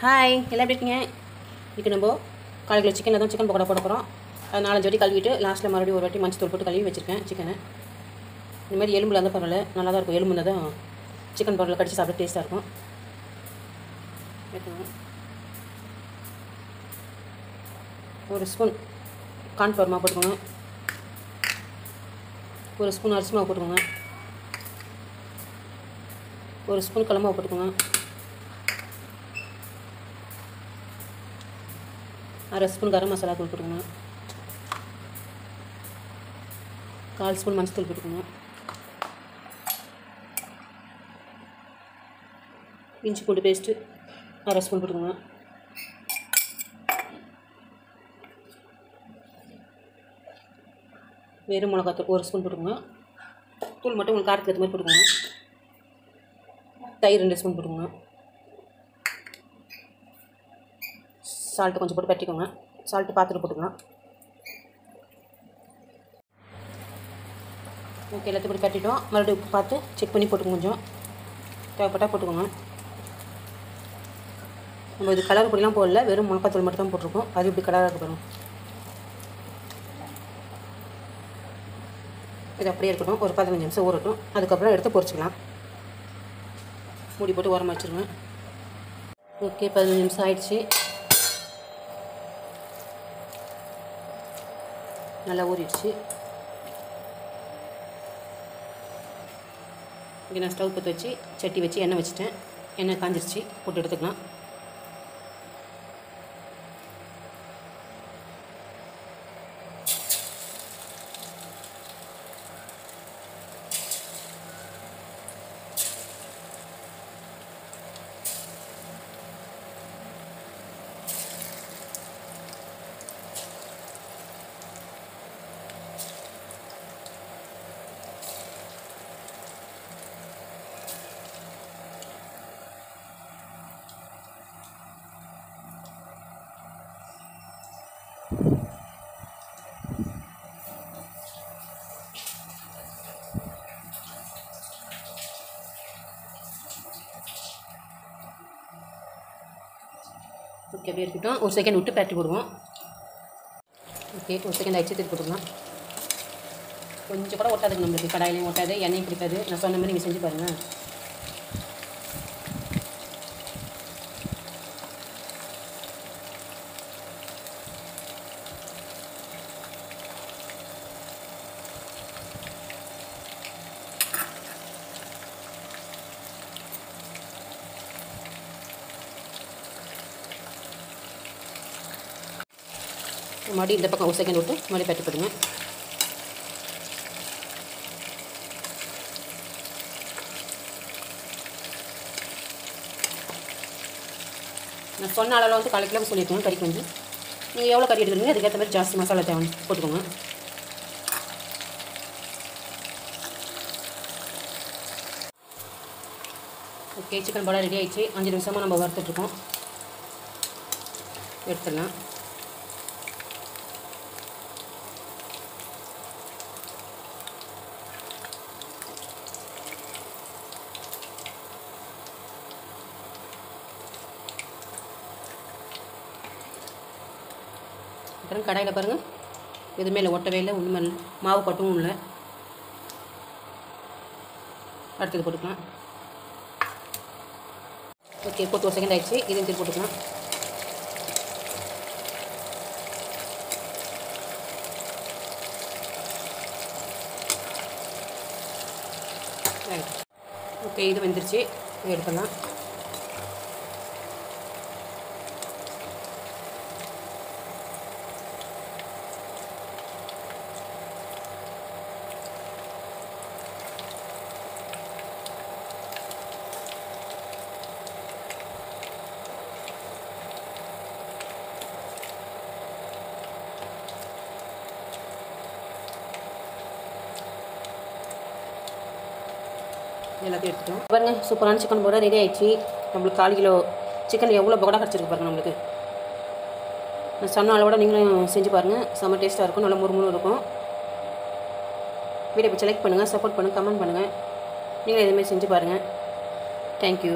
Hi எல்லாம் எப்படி இருக்கீங்க? இன்றைக்கி நம்ம காலையில் சிக்கன் தான் சிக்கன் பக்கோடா போட போகிறோம் அது நாலஞ்சு வாட்டி கழுவிட்டு லாஸ்ட்டில் மறுபடியும் ஒரு வாட்டி மஞ்சள் தூள் போட்டு கழுவி வச்சுருக்கேன் சிக்கனை இந்த மாதிரி எலும்புல இருந்தால் பரவாயில்ல நல்லா தான் இருக்கும். எலும்புல தான் சிக்கன் பக்கோடா கடிச்சு சாப்பிட டேஸ்ட்டாக இருக்கும். ஒரு ஸ்பூன் கார்ன்ஃப்ளவர் மாவு போட்டுக்கோங்க. ஒரு ஸ்பூன் அரிசி மாவு போட்டுக்கோங்க. ஒரு ஸ்பூன் கடல போட்டுக்கோங்க. அரை ஸ்பூன் கரம் மசாலா தூள் போட்டுக்கோங்க கால் ஸ்பூன் மஞ்சள் தூள் போட்டுக்கோங்க இஞ்சி பூண்டு பேஸ்ட்டு அரை ஸ்பூன் போட்டுக்கோங்க வெறும் மிளகாத்தூள் ஒரு ஸ்பூன் போட்டுக்கோங்க தூள் மட்டும் உங்களுக்கு காரத்துக்கு ஏற்ற மாதிரி போட்டுக்கோங்க தயிர் ரெண்டு ஸ்பூன் போட்டுக்கோங்க சால்ட்டு கொஞ்சம் போட்டு பற்றிக்கோங்க சால்ட்டு பார்த்துட்டு போட்டுக்கலாம். ஓகே எல்லாத்தையும் போட்டு பற்றிட்டோம் மறுபடியும் உப்பு பார்த்து செக் பண்ணி போட்டுக்கோங்க கொஞ்சம். தேவைப்பட்டால் போட்டுக்கோங்க. நம்ம இது கலர் பொடிலாம் போடல. வெறும் மிளகாத்தூள் மட்டும் தான் போட்டிருக்கோம். அது இப்படி கலராக இருக்கு பாருங்க. இது அப்படியே இருக்கட்டும். ஒரு பதினஞ்சு நிமிஷம் ஊறட்டும் அதுக்கப்புறம் எடுத்து பொறிச்சிக்கலாம் மூடி போட்டு உரமா வச்சுருவேன் ஓகே பதினஞ்சு நிமிஷம் ஆயிடுச்சு. நல்லா ஊறிடுச்சு. இங்கே நான் ஸ்டவ் பற்ற வச்சு சட்டி வச்சு எண்ணெய் வச்சுட்டேன். எண்ணெய் காஞ்சிருச்சு. போட்டு எடுத்துக்கலாம். ஓகே அப்படியே இருக்கட்டும். ஒரு செகண்ட் விட்டு பேட்டி போடுவோம். ஓகே ஒரு செகண்ட் ஆயிடுச்சு திருப்பி போட்டுக்கலாம். கொஞ்சம் கூட ஒட்டாதுங்க நம்மளுக்கு. கடாயிலையும் ஒட்டாது எண்ணெயும் பிடிக்காது. நான் சொன்ன மாதிரி நீங்கள் செஞ்சு பாருங்கள் மறுபடியும் இந்த பக்கம் ஒரு செகண்ட் விட்டு மறுபடியும் பேட்டி போடுங்க நான் சொன்ன அளவில் வந்து கால் கிலோ சொல்லியிருக்கேன் கறிக்கு வந்து. நீங்கள் எவ்வளோ கறி எடுக்கிறீங்க அதுக்கேற்ற மாதிரி ஜாஸ்தி மசாலா தேவை போட்டுக்கோங்க. ஓகே சிக்கன் படம் ரெடி ஆயிடுச்சு. அஞ்சு நிமிஷமாக நம்ம வறுத்துட்ருக்கோம் எடுத்துடலாம். அப்புறம் கடாயில் பாருங்கள் எதுவுமே இல்லை ஒட்டவே இல்லை ஒன்றுமே இல்லை. மாவு பட்டும் இல்லை. அடுத்தது போட்டுக்கலாம். ஓகே போட்டு ஒரு செகண்ட் ஆயிடுச்சு. இதையும் திருப்பி போட்டுக்கலாம். ஓகே இது வந்துருச்சு. இது எடுத்துடலாம். எல்லாத்தையும் எடுத்துட்டோம். பாருங்க சூப்பரான சிக்கன் போட ரெடி ஆயிடுச்சு. நம்மளுக்கு கால் கிலோ சிக்கன் எவ்வளோ பக்கோடா கிடச்சிருக்கு பாருங்கள் நம்மளுக்கு. நான் சொன்ன அளவோட நீங்களும் செஞ்சு பாருங்கள் செம்ம டேஸ்ட்டாக இருக்கும் நல்லா முறுமுறு இருக்கும். வீடியோ பிடிச்ச லைக் பண்ணுங்கள் சப்போர்ட் பண்ணுங்கள் கமெண்ட் பண்ணுங்கள் நீங்களும் இதேமாதிரி செஞ்சு பாருங்கள் தேங்க்யூ